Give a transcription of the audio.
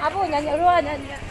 Apa nyanyi dua nyanyi.